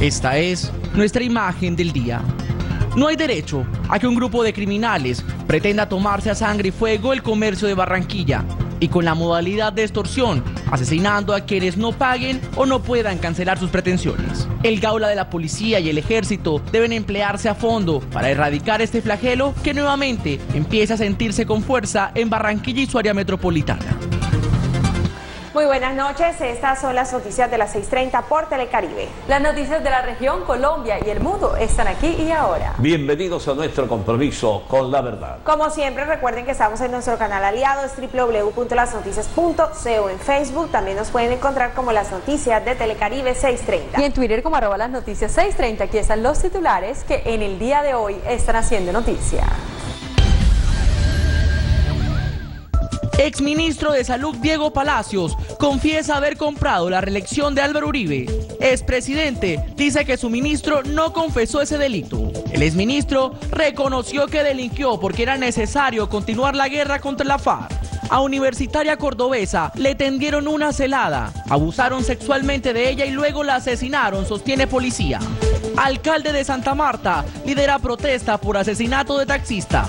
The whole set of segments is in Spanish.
Esta es nuestra imagen del día. No hay derecho a que un grupo de criminales pretenda tomarse a sangre y fuego el comercio de Barranquilla y con la modalidad de extorsión, asesinando a quienes no paguen o no puedan cancelar sus pretensiones. El gaula de la policía y el ejército deben emplearse a fondo para erradicar este flagelo que nuevamente empieza a sentirse con fuerza en Barranquilla y su área metropolitana. Muy buenas noches, estas son las noticias de las 6.30 por Telecaribe. Las noticias de la región, Colombia y el mundo están aquí y ahora. Bienvenidos a nuestro compromiso con la verdad. Como siempre, recuerden que estamos en nuestro canal aliado, es www.lasnoticias.co en Facebook. También nos pueden encontrar como las noticias de Telecaribe 630. Y en Twitter como arroba las noticias 630. Aquí están los titulares que en el día de hoy están haciendo noticia. Exministro de Salud Diego Palacios confiesa haber comprado la reelección de Álvaro Uribe. Expresidente dice que su ministro no confesó ese delito. El exministro reconoció que delinquió porque era necesario continuar la guerra contra la FARC. A Universitaria Cordobesa le tendieron una celada, abusaron sexualmente de ella y luego la asesinaron, sostiene policía. Alcalde de Santa Marta lidera protesta por asesinato de taxista.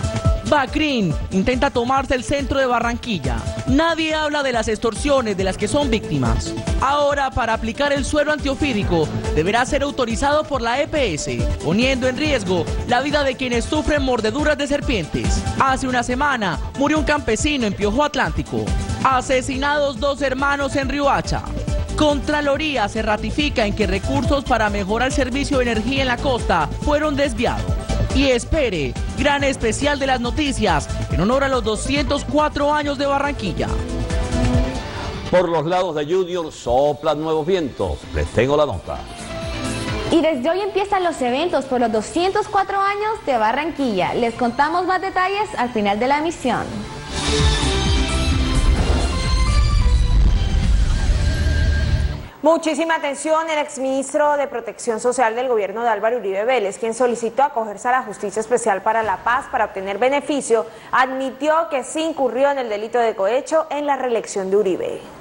Bacrin intenta tomarse el centro de Barranquilla. Nadie habla de las extorsiones de las que son víctimas. Ahora, para aplicar el suero antiofídico, deberá ser autorizado por la EPS, poniendo en riesgo la vida de quienes sufren mordeduras de serpientes. Hace una semana murió un campesino en Piojo Atlántico. Asesinados dos hermanos en Riohacha. Contraloría se ratifica en que recursos para mejorar el servicio de energía en la costa fueron desviados. Y espere, gran especial de las noticias en honor a los 204 años de Barranquilla. Por los lados de Junior soplan nuevos vientos. Les tengo la nota. Y desde hoy empiezan los eventos por los 204 años de Barranquilla. Les contamos más detalles al final de la emisión. Muchísima atención, el exministro de Protección Social del gobierno de Álvaro Uribe Vélez, quien solicitó acogerse a la Justicia Especial para la Paz para obtener beneficio, admitió que sí incurrió en el delito de cohecho en la reelección de Uribe.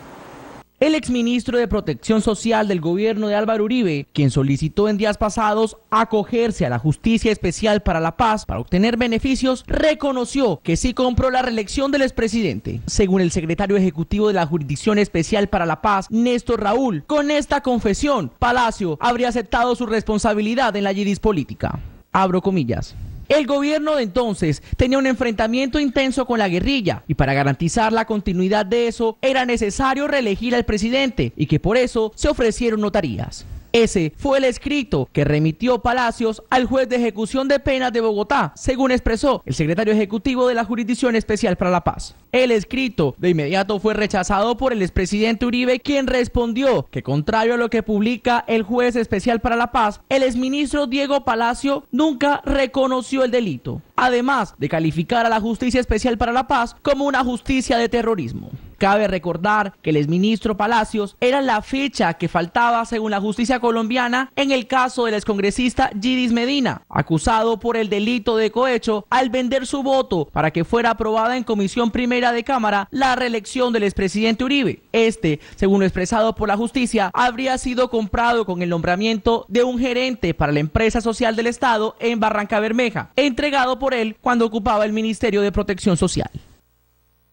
El exministro de Protección Social del gobierno de Álvaro Uribe, quien solicitó en días pasados acogerse a la Justicia Especial para la Paz para obtener beneficios, reconoció que sí compró la reelección del expresidente. Según el secretario ejecutivo de la Jurisdicción Especial para la Paz, Néstor Raúl, con esta confesión, Palacio habría aceptado su responsabilidad en la yidis política. Abro comillas. El gobierno de entonces tenía un enfrentamiento intenso con la guerrilla y para garantizar la continuidad de eso era necesario reelegir al presidente y que por eso se ofrecieron notarías. Ese fue el escrito que remitió Palacios al juez de ejecución de penas de Bogotá, según expresó el secretario ejecutivo de la Jurisdicción Especial para la Paz. El escrito de inmediato fue rechazado por el expresidente Uribe, quien respondió que contrario a lo que publica el juez especial para la paz, el exministro Diego Palacio nunca reconoció el delito, además de calificar a la Justicia Especial para la Paz como una justicia de terrorismo. Cabe recordar que el exministro Palacios era la fecha que faltaba según la justicia colombiana en el caso del excongresista Gidis Medina, acusado por el delito de cohecho al vender su voto para que fuera aprobada en comisión primera de Cámara la reelección del expresidente Uribe. Este, según lo expresado por la justicia, habría sido comprado con el nombramiento de un gerente para la empresa social del Estado en Barranca Bermeja, entregado por él cuando ocupaba el Ministerio de Protección Social.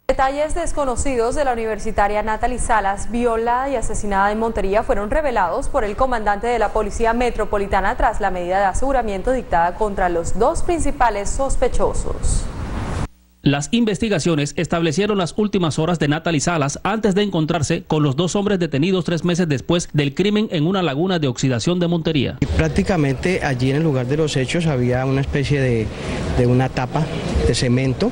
Detalles desconocidos de la universitaria Natalie Salas, violada y asesinada en Montería, fueron revelados por el comandante de la Policía Metropolitana tras la medida de aseguramiento dictada contra los dos principales sospechosos. Las investigaciones establecieron las últimas horas de Natalie Salas antes de encontrarse con los dos hombres detenidos tres meses después del crimen en una laguna de oxidación de Montería. Prácticamente allí en el lugar de los hechos había una especie de, de una tapa de cemento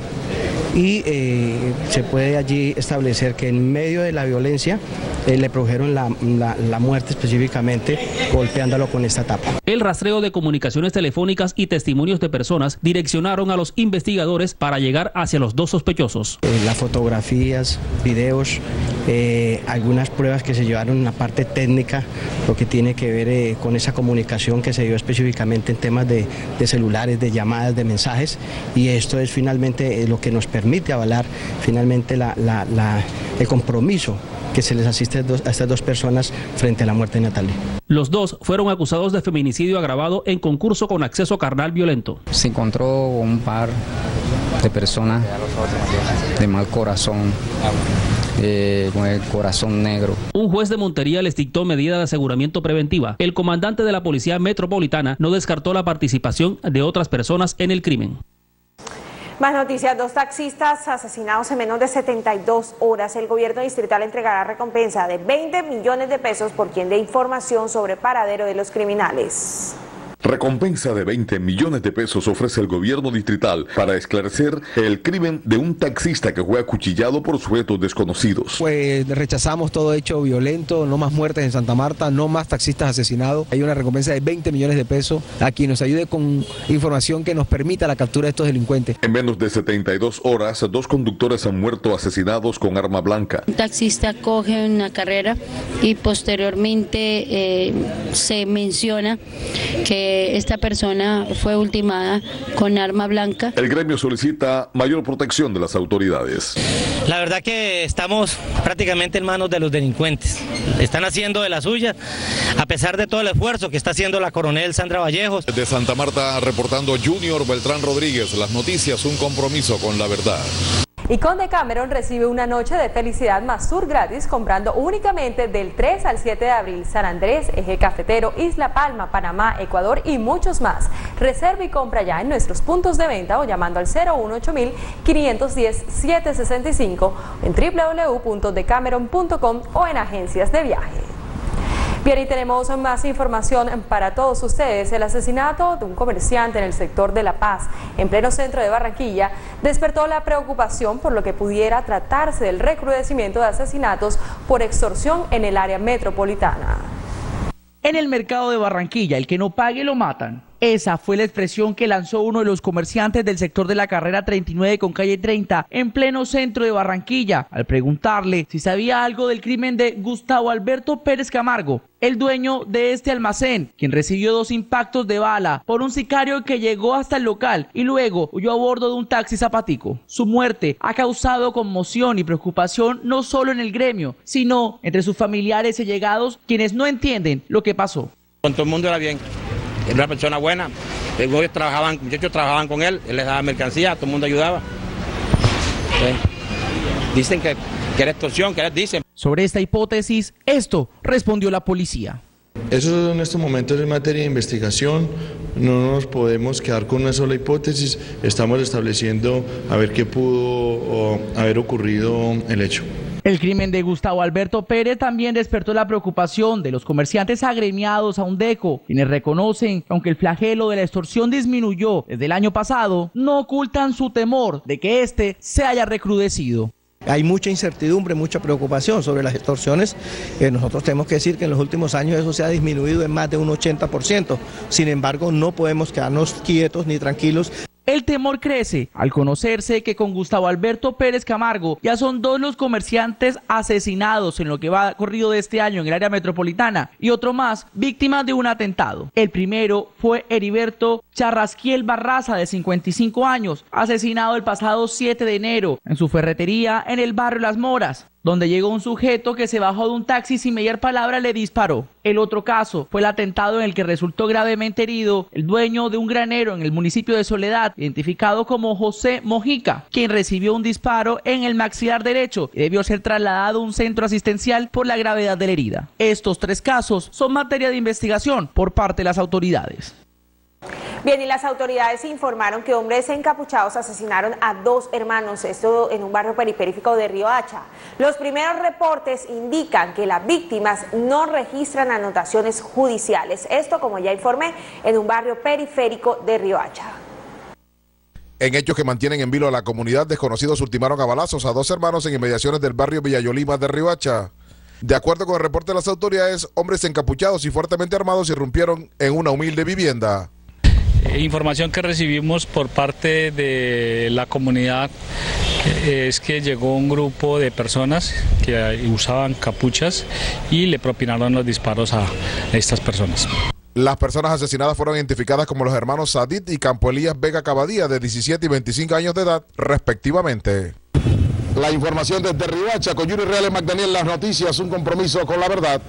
y eh, se puede allí establecer que en medio de la violencia eh, le produjeron la, la, la, muerte específicamente golpeándolo con esta tapa. El rastreo de comunicaciones telefónicas y testimonios de personas direccionaron a los investigadores para llegar hacia los dos sospechosos. Eh, las fotografías, videos, eh, algunas pruebas que se llevaron en la parte técnica, lo que tiene que ver eh, con esa comunicación que se dio específicamente en temas de, de celulares, de llamadas, de mensajes, y esto es finalmente lo que nos permite avalar finalmente la, la, el compromiso que se les asiste a estas dos personas frente a la muerte de Natalia. Los dos fueron acusados de feminicidio agravado en concurso con acceso carnal violento. Se encontró un par de personas de mal corazón eh, con el corazón negro. Un juez de Montería les dictó medida de aseguramiento preventiva. El comandante de la Policía Metropolitana no descartó la participación de otras personas en el crimen. Más noticias, dos taxistas asesinados en menos de 72 horas. El gobierno distrital entregará recompensa de 20 millones de pesos por quien dé información sobre paradero de los criminales. Recompensa de 20 millones de pesos ofrece el gobierno distrital para esclarecer el crimen de un taxista que fue acuchillado por sujetos desconocidos. Pues rechazamos todo hecho violento, no más muertes en Santa Marta, no más taxistas asesinados. Hay una recompensa de 20 millones de pesos a quien nos ayude con información que nos permita la captura de estos delincuentes. En menos de 72 horas, dos conductores han muerto asesinados con arma blanca. Un taxista coge una carrera y posteriormente eh, se menciona que esta persona fue ultimada con arma blanca. El gremio solicita mayor protección de las autoridades. La verdad que estamos prácticamente en manos de los delincuentes. Están haciendo de las suyas, a pesar de todo el esfuerzo que está haciendo la coronel Sandra Vallejos. De Santa Marta reportando Junior Beltrán Rodríguez, las noticias, un compromiso con la verdad. Y Conde Cameron recibe una noche de felicidad más sur gratis comprando únicamente del 3 al 7 de abril San Andrés, Eje Cafetero, Isla Palma, Panamá, Ecuador y muchos más. Reserva y compra ya en nuestros puntos de venta o llamando al 018 510 765 en www.decameron.com o en agencias de viaje. Bien, y tenemos más información para todos ustedes. El asesinato de un comerciante en el sector de La Paz, en pleno centro de Barranquilla, despertó la preocupación por lo que pudiera tratarse del recrudecimiento de asesinatos por extorsión en el área metropolitana. En el mercado de Barranquilla, el que no pague lo matan. Esa fue la expresión que lanzó uno de los comerciantes del sector de la carrera 39 con calle 30 en pleno centro de Barranquilla al preguntarle si sabía algo del crimen de Gustavo Alberto Pérez Camargo, el dueño de este almacén, quien recibió dos impactos de bala por un sicario que llegó hasta el local y luego huyó a bordo de un taxi zapatico. Su muerte ha causado conmoción y preocupación no solo en el gremio, sino entre sus familiares y llegados quienes no entienden lo que pasó. Con todo el mundo era bien era una persona buena. Ellos trabajaban, muchachos trabajaban con él, él les daba mercancía, todo el mundo ayudaba. Dicen que, que era extorsión, que era, dicen. Sobre esta hipótesis, esto respondió la policía. Eso en estos momentos es materia de investigación, no nos podemos quedar con una sola hipótesis, estamos estableciendo a ver qué pudo haber ocurrido el hecho. El crimen de Gustavo Alberto Pérez también despertó la preocupación de los comerciantes agremiados a un deco, quienes reconocen que aunque el flagelo de la extorsión disminuyó desde el año pasado, no ocultan su temor de que este se haya recrudecido. Hay mucha incertidumbre, mucha preocupación sobre las extorsiones. Eh, nosotros tenemos que decir que en los últimos años eso se ha disminuido en más de un 80%. Sin embargo, no podemos quedarnos quietos ni tranquilos. El temor crece al conocerse que con Gustavo Alberto Pérez Camargo ya son dos los comerciantes asesinados en lo que va corrido de este año en el área metropolitana y otro más víctimas de un atentado. El primero fue Heriberto Charrasquiel Barraza de 55 años, asesinado el pasado 7 de enero en su ferretería en el barrio Las Moras donde llegó un sujeto que se bajó de un taxi sin mediar palabra le disparó. El otro caso fue el atentado en el que resultó gravemente herido el dueño de un granero en el municipio de Soledad, identificado como José Mojica, quien recibió un disparo en el maxilar derecho y debió ser trasladado a un centro asistencial por la gravedad de la herida. Estos tres casos son materia de investigación por parte de las autoridades. Bien, y las autoridades informaron que hombres encapuchados asesinaron a dos hermanos, esto en un barrio periférico de Río Hacha. Los primeros reportes indican que las víctimas no registran anotaciones judiciales. Esto, como ya informé, en un barrio periférico de Río Hacha. En hechos que mantienen en vilo a la comunidad, desconocidos ultimaron a balazos a dos hermanos en inmediaciones del barrio Villayolima de Hacha. De acuerdo con el reporte de las autoridades, hombres encapuchados y fuertemente armados irrumpieron en una humilde vivienda. Eh, información que recibimos por parte de la comunidad es que llegó un grupo de personas que usaban capuchas y le propinaron los disparos a estas personas. Las personas asesinadas fueron identificadas como los hermanos Sadit y Campo Elías Vega Cabadía, de 17 y 25 años de edad, respectivamente. La información desde Ribacha con Yuri Reales Magdaniel, las noticias, un compromiso con la verdad.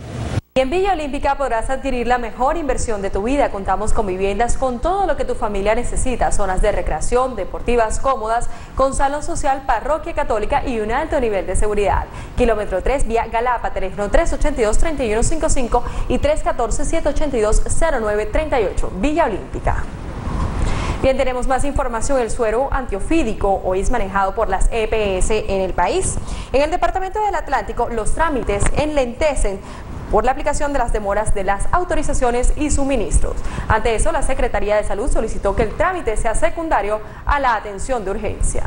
Y en Villa Olímpica podrás adquirir la mejor inversión de tu vida. Contamos con viviendas con todo lo que tu familia necesita, zonas de recreación, deportivas cómodas, con salón social, parroquia católica y un alto nivel de seguridad. Kilómetro 3, vía Galapa, teléfono 382-3155 y 314-782-0938, Villa Olímpica. Bien, tenemos más información. El suero antiofídico hoy es manejado por las EPS en el país. En el Departamento del Atlántico, los trámites enlentecen por la aplicación de las demoras de las autorizaciones y suministros. Ante eso, la Secretaría de Salud solicitó que el trámite sea secundario a la atención de urgencia.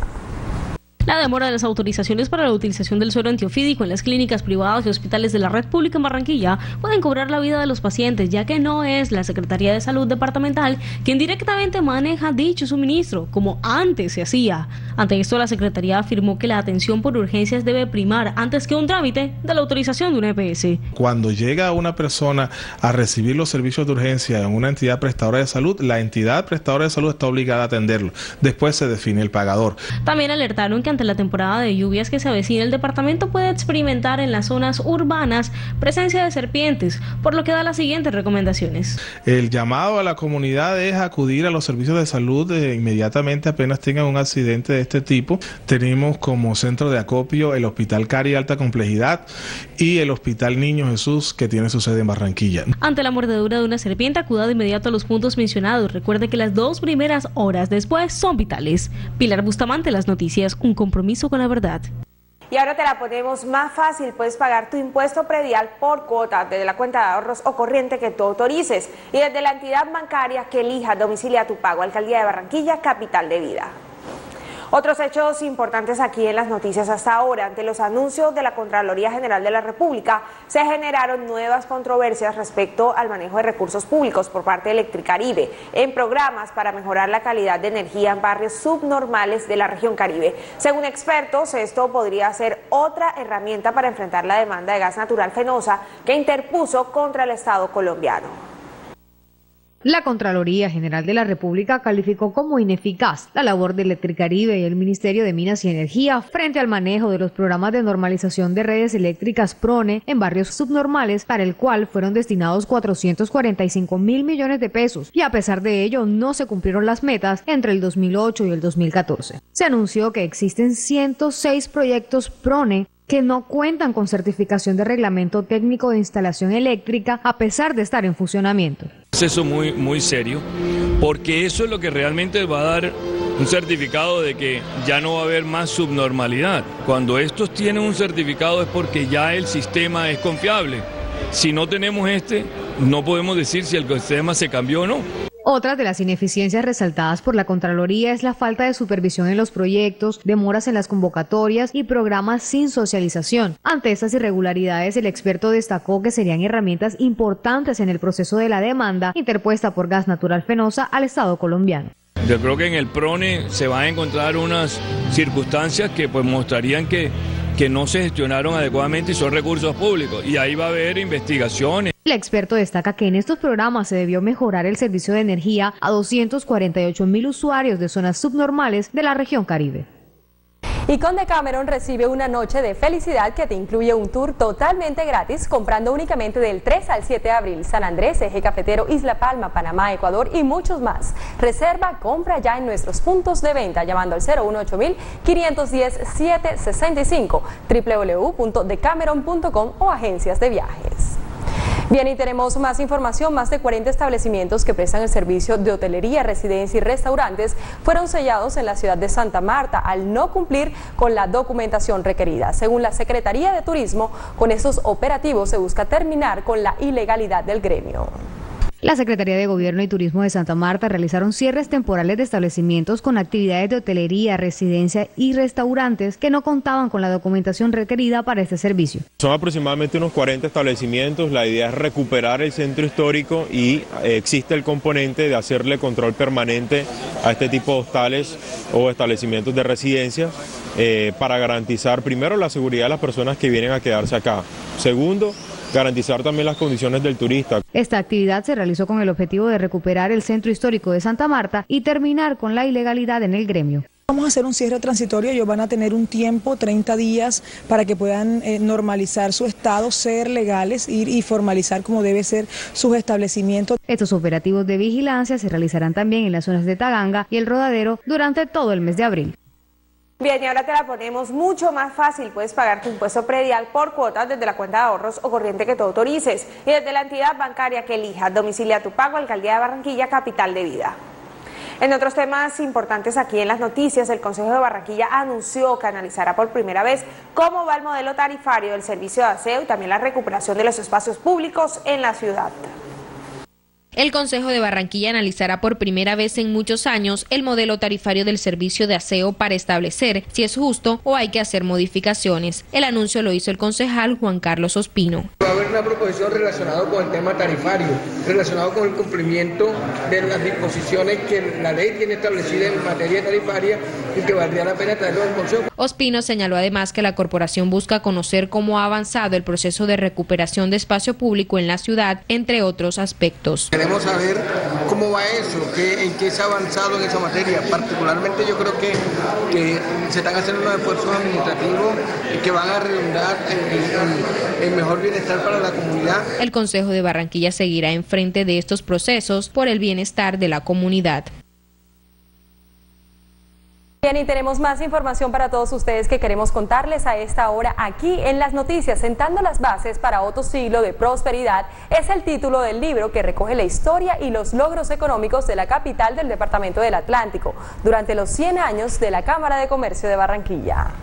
La demora de las autorizaciones para la utilización del suero antiofídico en las clínicas privadas y hospitales de la red pública en Barranquilla pueden cobrar la vida de los pacientes, ya que no es la Secretaría de Salud Departamental quien directamente maneja dicho suministro, como antes se hacía. Ante esto, la Secretaría afirmó que la atención por urgencias debe primar antes que un trámite de la autorización de una EPS. Cuando llega una persona a recibir los servicios de urgencia en una entidad prestadora de salud, la entidad prestadora de salud está obligada a atenderlo. Después se define el pagador. También alertaron que ante la temporada de lluvias que se avecina, el departamento puede experimentar en las zonas urbanas presencia de serpientes, por lo que da las siguientes recomendaciones. El llamado a la comunidad es acudir a los servicios de salud inmediatamente apenas tengan un accidente de este tipo. Tenemos como centro de acopio el Hospital Cari Alta Complejidad y el Hospital Niño Jesús que tiene su sede en Barranquilla. Ante la mordedura de una serpiente, acuda de inmediato a los puntos mencionados. Recuerde que las dos primeras horas después son vitales. Pilar Bustamante, las noticias, un compromiso con la verdad. Y ahora te la ponemos más fácil, puedes pagar tu impuesto predial por cuota desde la cuenta de ahorros o corriente que tú autorices y desde la entidad bancaria que elija domicilia tu pago, Alcaldía de Barranquilla, Capital de Vida. Otros hechos importantes aquí en las noticias hasta ahora. Ante los anuncios de la Contraloría General de la República, se generaron nuevas controversias respecto al manejo de recursos públicos por parte de Electricaribe en programas para mejorar la calidad de energía en barrios subnormales de la región Caribe. Según expertos, esto podría ser otra herramienta para enfrentar la demanda de gas natural fenosa que interpuso contra el Estado colombiano. La Contraloría General de la República calificó como ineficaz la labor de Electricaribe y el Ministerio de Minas y Energía frente al manejo de los programas de normalización de redes eléctricas PRONE en barrios subnormales, para el cual fueron destinados 445 mil millones de pesos, y a pesar de ello no se cumplieron las metas entre el 2008 y el 2014. Se anunció que existen 106 proyectos PRONE que no cuentan con certificación de reglamento técnico de instalación eléctrica a pesar de estar en funcionamiento. Es eso muy, muy serio, porque eso es lo que realmente va a dar un certificado de que ya no va a haber más subnormalidad. Cuando estos tienen un certificado es porque ya el sistema es confiable. Si no tenemos este, no podemos decir si el sistema se cambió o no. Otras de las ineficiencias resaltadas por la Contraloría es la falta de supervisión en los proyectos, demoras en las convocatorias y programas sin socialización. Ante estas irregularidades, el experto destacó que serían herramientas importantes en el proceso de la demanda interpuesta por Gas Natural Fenosa al Estado colombiano. Yo creo que en el PRONE se van a encontrar unas circunstancias que pues mostrarían que que no se gestionaron adecuadamente y son recursos públicos. Y ahí va a haber investigaciones. El experto destaca que en estos programas se debió mejorar el servicio de energía a 248 mil usuarios de zonas subnormales de la región Caribe. Y con Decameron recibe una noche de felicidad que te incluye un tour totalmente gratis comprando únicamente del 3 al 7 de abril San Andrés, Eje Cafetero, Isla Palma, Panamá, Ecuador y muchos más. Reserva, compra ya en nuestros puntos de venta llamando al 018 510 765 www.decameron.com o agencias de viajes. Bien, y tenemos más información. Más de 40 establecimientos que prestan el servicio de hotelería, residencia y restaurantes fueron sellados en la ciudad de Santa Marta al no cumplir con la documentación requerida. Según la Secretaría de Turismo, con estos operativos se busca terminar con la ilegalidad del gremio. La Secretaría de Gobierno y Turismo de Santa Marta realizaron cierres temporales de establecimientos con actividades de hotelería, residencia y restaurantes que no contaban con la documentación requerida para este servicio. Son aproximadamente unos 40 establecimientos. La idea es recuperar el centro histórico y eh, existe el componente de hacerle control permanente a este tipo de hostales o establecimientos de residencia eh, para garantizar primero la seguridad de las personas que vienen a quedarse acá. Segundo, garantizar también las condiciones del turista. Esta actividad se realizó con el objetivo de recuperar el centro histórico de Santa Marta y terminar con la ilegalidad en el gremio. Vamos a hacer un cierre transitorio, ellos van a tener un tiempo, 30 días, para que puedan eh, normalizar su estado, ser legales, ir y formalizar como debe ser sus establecimientos. Estos operativos de vigilancia se realizarán también en las zonas de Taganga y el Rodadero durante todo el mes de abril. Bien, y ahora te la ponemos mucho más fácil. Puedes pagar tu impuesto predial por cuotas desde la cuenta de ahorros o corriente que tú autorices y desde la entidad bancaria que elijas. Domicilia tu pago, Alcaldía de Barranquilla, Capital de Vida. En otros temas importantes aquí en las noticias, el Consejo de Barranquilla anunció que analizará por primera vez cómo va el modelo tarifario del servicio de aseo y también la recuperación de los espacios públicos en la ciudad. El Consejo de Barranquilla analizará por primera vez en muchos años el modelo tarifario del servicio de aseo para establecer si es justo o hay que hacer modificaciones. El anuncio lo hizo el concejal Juan Carlos Ospino. Una proposición relacionada con el tema tarifario, relacionado con el cumplimiento de las disposiciones que la ley tiene establecida en materia tarifaria y que valdría la pena traerlo al Consejo. Ospino señaló además que la corporación busca conocer cómo ha avanzado el proceso de recuperación de espacio público en la ciudad, entre otros aspectos. Queremos saber cómo va eso, qué, en qué se ha avanzado en esa materia. Particularmente yo creo que, que se están haciendo unos esfuerzos administrativos que van a redundar en, en, en mejor bienestar para la comunidad. El Consejo de Barranquilla seguirá enfrente de estos procesos por el bienestar de la comunidad. Bien, y tenemos más información para todos ustedes que queremos contarles a esta hora aquí en las noticias. Sentando las bases para otro siglo de prosperidad es el título del libro que recoge la historia y los logros económicos de la capital del Departamento del Atlántico durante los 100 años de la Cámara de Comercio de Barranquilla.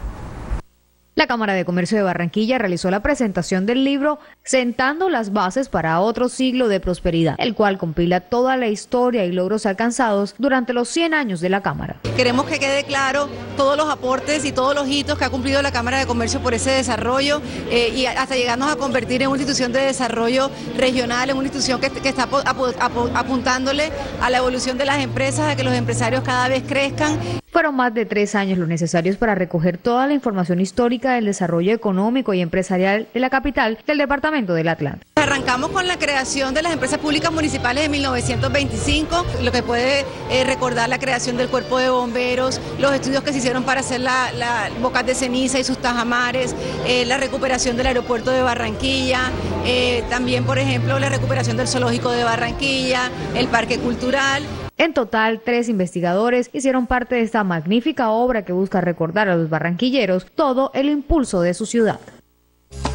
La Cámara de Comercio de Barranquilla realizó la presentación del libro Sentando las bases para otro siglo de prosperidad, el cual compila toda la historia y logros alcanzados durante los 100 años de la Cámara. Queremos que quede claro todos los aportes y todos los hitos que ha cumplido la Cámara de Comercio por ese desarrollo eh, y hasta llegarnos a convertir en una institución de desarrollo regional, en una institución que, que está apuntándole a la evolución de las empresas, a que los empresarios cada vez crezcan. Fueron más de tres años los necesarios para recoger toda la información histórica del desarrollo económico y empresarial de la capital del departamento del Atlántico. Arrancamos con la creación de las empresas públicas municipales de 1925, lo que puede eh, recordar la creación del cuerpo de bomberos, los estudios que se hicieron para hacer las la bocas de ceniza y sus tajamares, eh, la recuperación del aeropuerto de Barranquilla, eh, también por ejemplo la recuperación del zoológico de Barranquilla, el parque cultural. En total, tres investigadores hicieron parte de esta magnífica obra que busca recordar a los barranquilleros todo el impulso de su ciudad.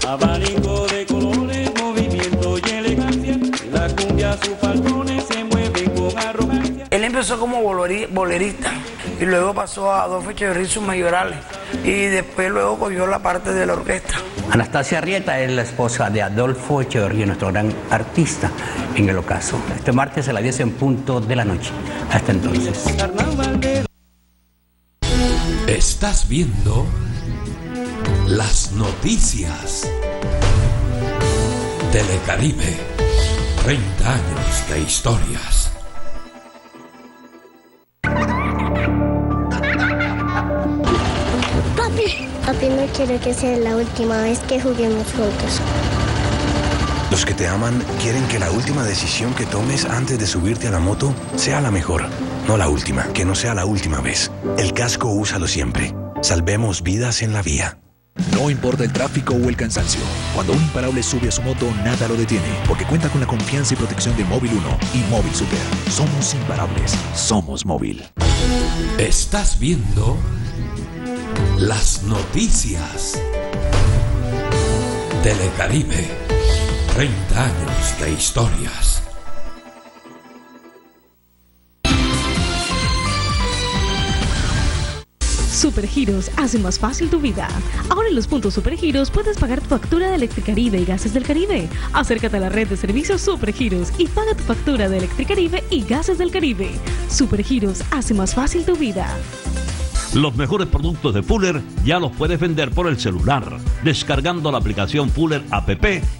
Abanico de colores, movimiento y elegancia, la cumbia, sus falcones se mueven con arrogancia. Él empezó como bolerista y luego pasó a Adolfo Echeverría sus mayorales y después luego cogió la parte de la orquesta. Anastasia Arrieta es la esposa de Adolfo Echeverría, nuestro gran artista en el ocaso. Este martes a las 10 en punto de la noche. Hasta entonces. Estás viendo las noticias. Telecaribe. 30 años de historias. No quiero que sea la última vez que juguemos juntos. Los que te aman quieren que la última decisión que tomes antes de subirte a la moto sea la mejor, no la última, que no sea la última vez. El casco úsalo siempre. Salvemos vidas en la vía. No importa el tráfico o el cansancio, cuando un imparable sube a su moto, nada lo detiene, porque cuenta con la confianza y protección de Móvil 1 y Móvil Super. Somos imparables, somos móvil. Estás viendo las noticias. Telecaribe. 30 años de historias. Supergiros hace más fácil tu vida. Ahora en los puntos Supergiros puedes pagar tu factura de Electricaribe y Gases del Caribe. Acércate a la red de servicios Supergiros y paga tu factura de Electricaribe y Gases del Caribe. Supergiros hace más fácil tu vida. Los mejores productos de Fuller ya los puedes vender por el celular, descargando la aplicación Fuller App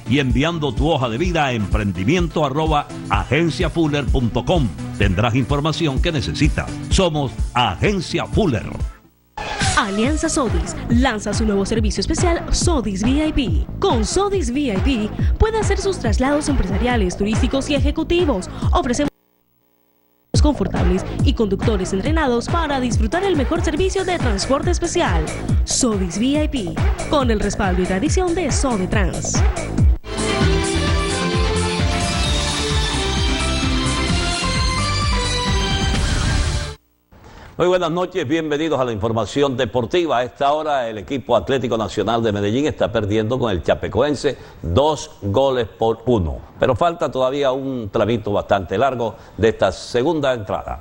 y enviando tu hoja de vida a emprendimiento arroba agenciafuller.com. Tendrás información que necesitas. Somos Agencia Fuller. Alianza Sodis lanza su nuevo servicio especial Sodis VIP. Con Sodis VIP puede hacer sus traslados empresariales, turísticos y ejecutivos. Ofrecemos confortables y conductores entrenados para disfrutar el mejor servicio de transporte especial. Sodis VIP, con el respaldo y tradición de Trans. Muy buenas noches, bienvenidos a la información deportiva. A esta hora el equipo Atlético Nacional de Medellín está perdiendo con el Chapecoense dos goles por uno. Pero falta todavía un tramito bastante largo de esta segunda entrada.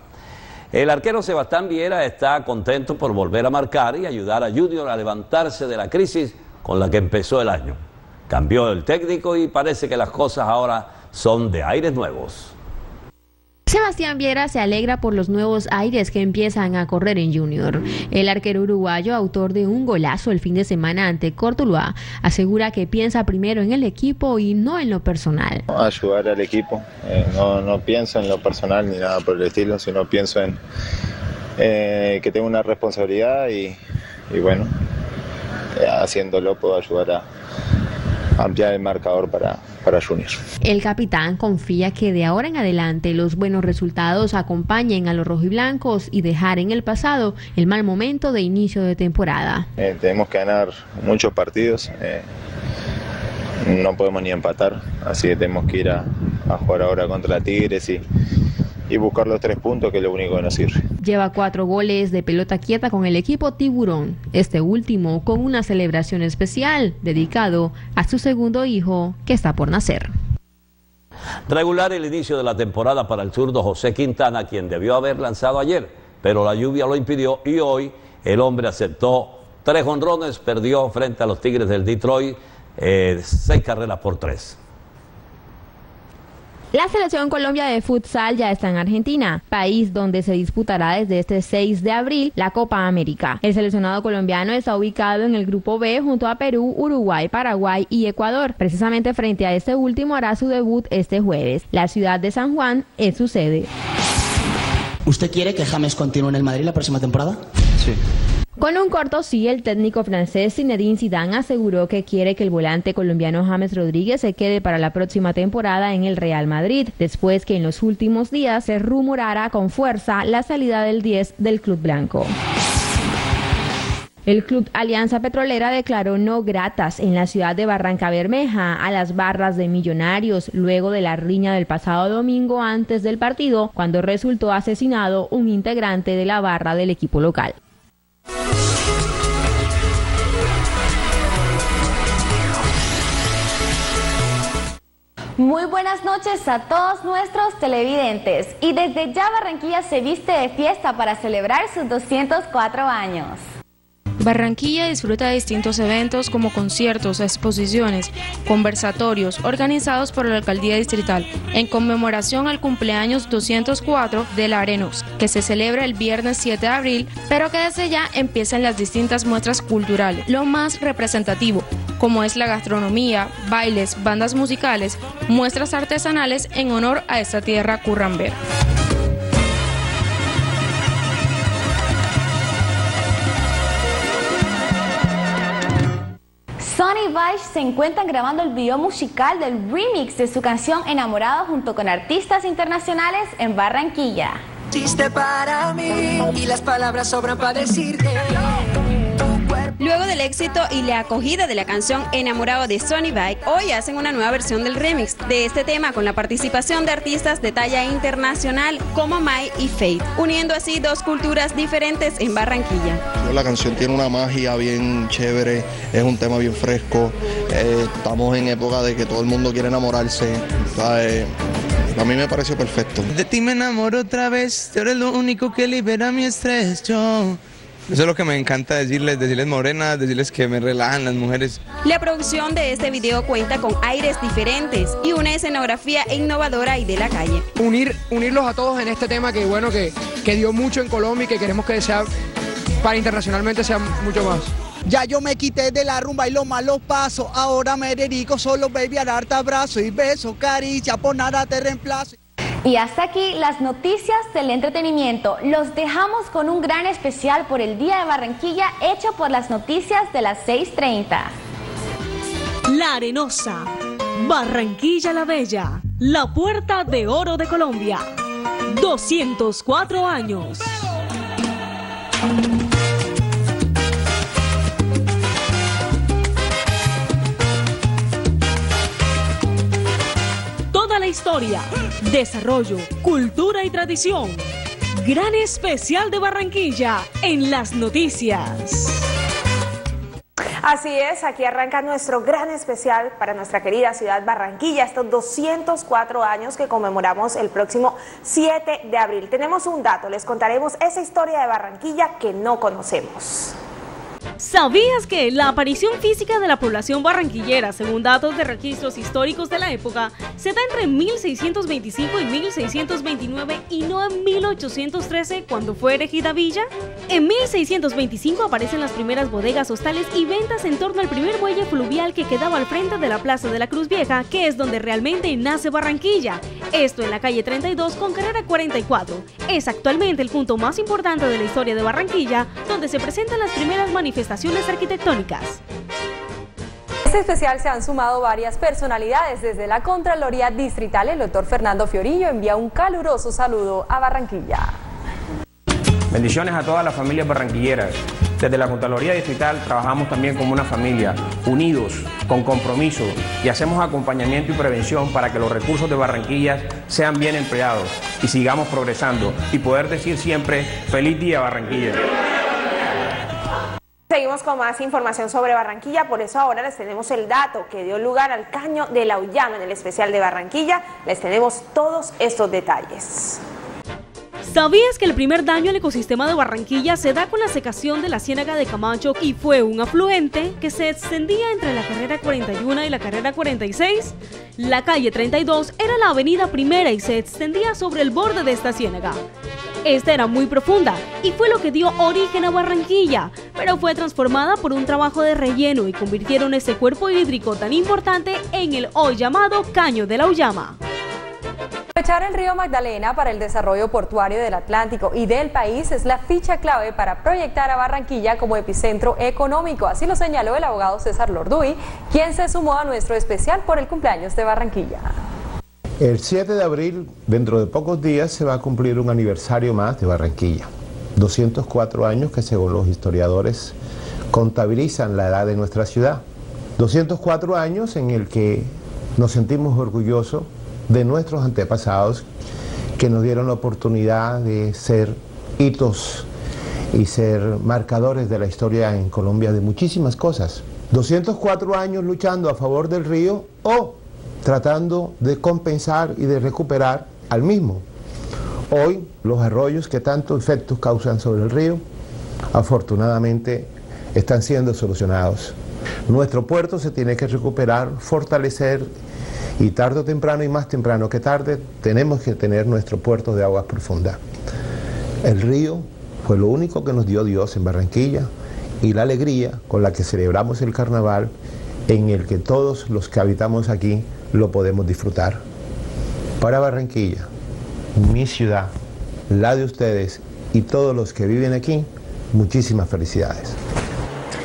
El arquero Sebastián Viera está contento por volver a marcar y ayudar a Junior a levantarse de la crisis con la que empezó el año. Cambió el técnico y parece que las cosas ahora son de aires nuevos. Sebastián Viera se alegra por los nuevos aires que empiezan a correr en Junior. El arquero uruguayo, autor de un golazo el fin de semana ante Cortuluá, asegura que piensa primero en el equipo y no en lo personal. Ayudar al equipo, eh, no, pienso en lo personal ni nada por el estilo, sino pienso en eh, que tengo una responsabilidad y, bueno, eh, haciéndolo puedo ayudar a, ampliar el marcador para, para Junior. El capitán confía que de ahora en adelante los buenos resultados acompañen a los rojiblancos y dejar en el pasado el mal momento de inicio de temporada. Eh, tenemos que ganar muchos partidos. Eh, no podemos ni empatar, así que tenemos que ir a, a jugar ahora contra Tigres y, y buscar los tres puntos, que es lo único que nos sirve. Lleva cuatro goles de pelota quieta con el equipo Tiburón, este último con una celebración especial dedicado a su segundo hijo que está por nacer. Regular el inicio de la temporada para el zurdo José Quintana, quien debió haber lanzado ayer, pero la lluvia lo impidió y hoy el hombre aceptó tres honrones, perdió frente a los Tigres del Detroit eh, seis carreras por tres. La selección Colombia de futsal ya está en Argentina, país donde se disputará desde este 6 de abril la Copa América. El seleccionado colombiano está ubicado en el grupo B junto a Perú, Uruguay, Paraguay y Ecuador. Precisamente frente a este último hará su debut este jueves. La ciudad de San Juan es su sede. ¿Usted quiere que James continúe en el Madrid la próxima temporada? Sí. Con un corto sí, el técnico francés Zinedine Zidane aseguró que quiere que el volante colombiano James Rodríguez se quede para la próxima temporada en el Real Madrid, después que en los últimos días se rumorara con fuerza la salida del 10 del club blanco. El Club Alianza Petrolera declaró no gratas en la ciudad de Barranca Bermeja a las barras de Millonarios luego de la riña del pasado domingo antes del partido, cuando resultó asesinado un integrante de la barra del equipo local. Muy buenas noches a todos nuestros televidentes y desde ya Barranquilla se viste de fiesta para celebrar sus 204 años. Barranquilla disfruta de distintos eventos como conciertos, exposiciones, conversatorios organizados por la Alcaldía Distrital en conmemoración al cumpleaños 204 de la Arenos, que se celebra el viernes 7 de abril, pero que desde ya empiezan las distintas muestras culturales. Lo más representativo, como es la gastronomía, bailes, bandas musicales, muestras artesanales en honor a esta tierra currambera. Sonny Vice se encuentran grabando el video musical del remix de su canción Enamorado junto con artistas internacionales en Barranquilla. para mí y las palabras sobran para decirte. Luego del éxito y la acogida de la canción Enamorado de Sony Bike, hoy hacen una nueva versión del remix de este tema con la participación de artistas de talla internacional como Mai y Faith, uniendo así dos culturas diferentes en Barranquilla. La canción tiene una magia bien chévere, es un tema bien fresco, eh, estamos en época de que todo el mundo quiere enamorarse. A mí me pareció perfecto. De ti me enamoro otra vez, tú eres lo único que libera mi estrés. Yo eso es lo que me encanta decirles, decirles morenas, decirles que me relajan las mujeres. La producción de este video cuenta con aires diferentes y una escenografía innovadora y de la calle. Unir, unirlos a todos en este tema que bueno, que, que dio mucho en Colombia y que queremos que sea para internacionalmente sea mucho más. Ya yo me quité de la rumba y los malos pasos, ahora me dedico solo baby a darte abrazo y beso, caricia, por nada te reemplazo. Y hasta aquí las noticias del entretenimiento. Los dejamos con un gran especial por el Día de Barranquilla hecho por las noticias de las 6.30. La Arenosa, Barranquilla la Bella, la Puerta de Oro de Colombia. 204 años. Historia, desarrollo, cultura y tradición. Gran especial de Barranquilla en las noticias. Así es, aquí arranca nuestro gran especial para nuestra querida ciudad Barranquilla, estos 204 años que conmemoramos el próximo 7 de abril. Tenemos un dato, les contaremos esa historia de Barranquilla que no conocemos. ¿Sabías que la aparición física de la población barranquillera, según datos de registros históricos de la época, se da entre 1625 y 1629 y no en 1813 cuando fue erigida villa? En 1625 aparecen las primeras bodegas, hostales y ventas en torno al primer muelle fluvial que quedaba al frente de la Plaza de la Cruz Vieja, que es donde realmente nace Barranquilla. Esto en la calle 32 con carrera 44. Es actualmente el punto más importante de la historia de Barranquilla, donde se presentan las primeras manifestaciones arquitectónicas. Este especial se han sumado varias personalidades. Desde la Contraloría Distrital, el doctor Fernando Fiorillo envía un caluroso saludo a Barranquilla. Bendiciones a todas las familias barranquilleras. Desde la Contraloría Distrital trabajamos también como una familia, unidos, con compromiso y hacemos acompañamiento y prevención para que los recursos de Barranquilla sean bien empleados y sigamos progresando y poder decir siempre feliz día Barranquilla. Seguimos con más información sobre Barranquilla, por eso ahora les tenemos el dato que dio lugar al caño de la Ullama en el especial de Barranquilla. Les tenemos todos estos detalles. ¿Sabías que el primer daño al ecosistema de Barranquilla se da con la secación de la ciénaga de Camacho y fue un afluente que se extendía entre la carrera 41 y la carrera 46? La calle 32 era la avenida primera y se extendía sobre el borde de esta ciénaga. Esta era muy profunda y fue lo que dio origen a Barranquilla, pero fue transformada por un trabajo de relleno y convirtieron ese cuerpo hídrico tan importante en el hoy llamado Caño de la Ullama. Aprovechar el río Magdalena para el desarrollo portuario del Atlántico y del país es la ficha clave para proyectar a Barranquilla como epicentro económico. Así lo señaló el abogado César Lorduy, quien se sumó a nuestro especial por el cumpleaños de Barranquilla. El 7 de abril, dentro de pocos días, se va a cumplir un aniversario más de Barranquilla. 204 años que según los historiadores contabilizan la edad de nuestra ciudad. 204 años en el que nos sentimos orgullosos de nuestros antepasados que nos dieron la oportunidad de ser hitos y ser marcadores de la historia en Colombia de muchísimas cosas. 204 años luchando a favor del río o tratando de compensar y de recuperar al mismo. Hoy los arroyos que tantos efectos causan sobre el río, afortunadamente están siendo solucionados. Nuestro puerto se tiene que recuperar, fortalecer y tarde o temprano y más temprano que tarde tenemos que tener nuestro puerto de aguas profundas. El río fue lo único que nos dio Dios en Barranquilla y la alegría con la que celebramos el carnaval en el que todos los que habitamos aquí lo podemos disfrutar. Para Barranquilla, mi ciudad, la de ustedes y todos los que viven aquí, muchísimas felicidades.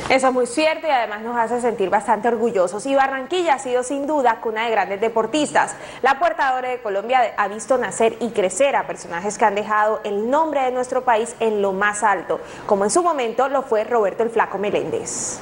Eso es muy cierto y además nos hace sentir bastante orgullosos. Y Barranquilla ha sido sin duda cuna de grandes deportistas. La Puerta de Colombia ha visto nacer y crecer a personajes que han dejado el nombre de nuestro país en lo más alto, como en su momento lo fue Roberto el Flaco Meléndez.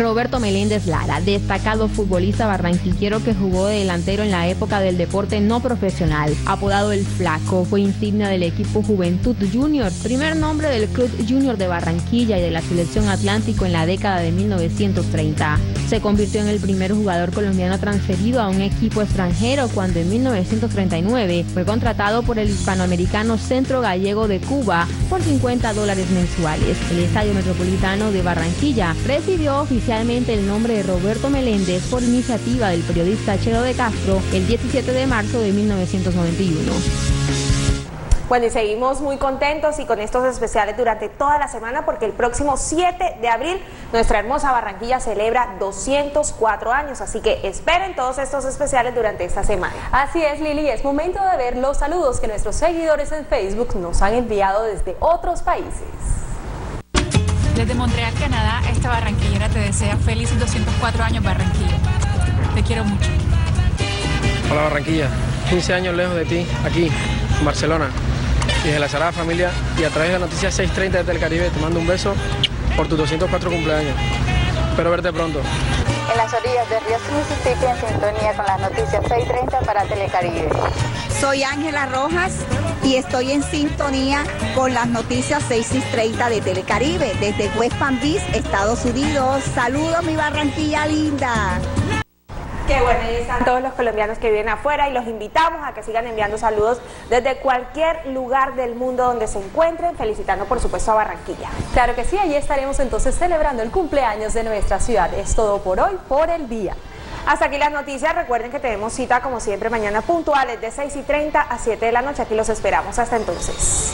Roberto Meléndez Lara, destacado futbolista barranquillero que jugó de delantero en la época del deporte no profesional. Apodado El Flaco, fue insignia del equipo Juventud Junior, primer nombre del Club Junior de Barranquilla y de la Selección Atlántico en la década de 1930. Se convirtió en el primer jugador colombiano transferido a un equipo extranjero cuando en 1939 fue contratado por el hispanoamericano Centro Gallego de Cuba por 50 dólares mensuales. El Estadio Metropolitano de Barranquilla recibió oficialmente el nombre de Roberto Meléndez por iniciativa del periodista Chelo de Castro el 17 de marzo de 1991. Bueno, y seguimos muy contentos y con estos especiales durante toda la semana porque el próximo 7 de abril nuestra hermosa Barranquilla celebra 204 años, así que esperen todos estos especiales durante esta semana. Así es, Lili, es momento de ver los saludos que nuestros seguidores en Facebook nos han enviado desde otros países. Desde Montreal, Canadá, esta barranquillera te desea felices 204 años Barranquilla. Te quiero mucho. Hola Barranquilla, 15 años lejos de ti, aquí, Barcelona. Y desde la Sagrada Familia y a través de la noticia 630 de Telecaribe te mando un beso por tus 204 cumpleaños. Espero verte pronto. En las orillas del río Mississippi en sintonía con las noticias 630 para Telecaribe. Soy Ángela Rojas y estoy en sintonía con las noticias 6 y 30 de Telecaribe desde West Palm Beach, Estados Unidos. Saludos mi Barranquilla linda. Qué bueno, están todos los colombianos que viven afuera y los invitamos a que sigan enviando saludos desde cualquier lugar del mundo donde se encuentren, felicitando por supuesto a Barranquilla. Claro que sí, allí estaremos entonces celebrando el cumpleaños de nuestra ciudad. Es todo por hoy, por el día. Hasta aquí las noticias. Recuerden que tenemos cita como siempre mañana puntuales de 6 y 30 a 7 de la noche. Aquí los esperamos. Hasta entonces.